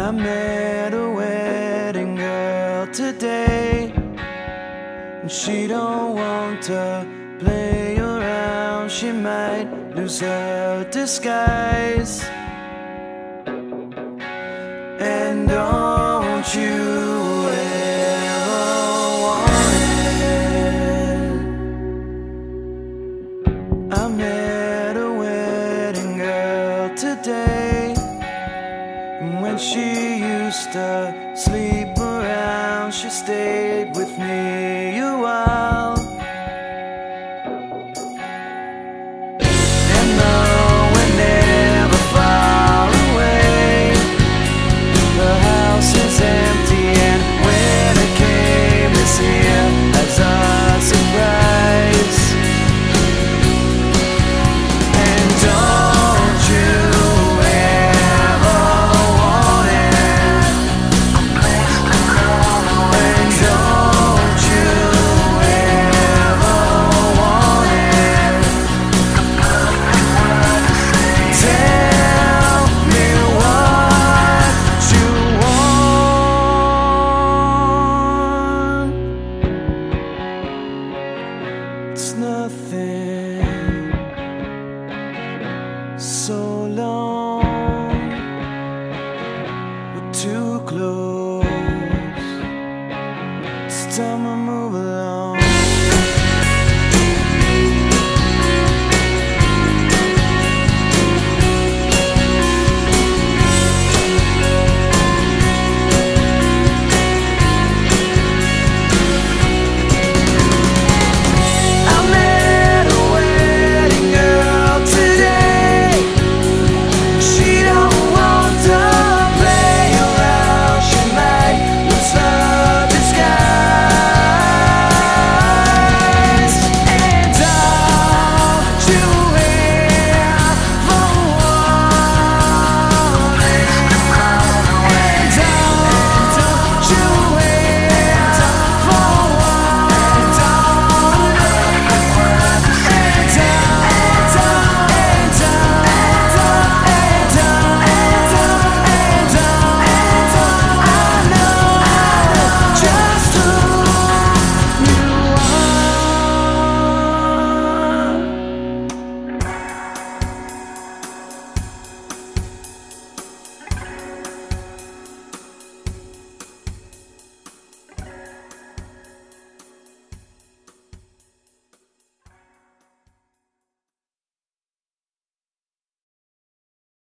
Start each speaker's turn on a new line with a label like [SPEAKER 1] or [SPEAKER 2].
[SPEAKER 1] I met a wedding girl today. And she don't want to play around. She might lose her disguise. And don't you When she used to sleep around, she stayed with too close. It's time I'm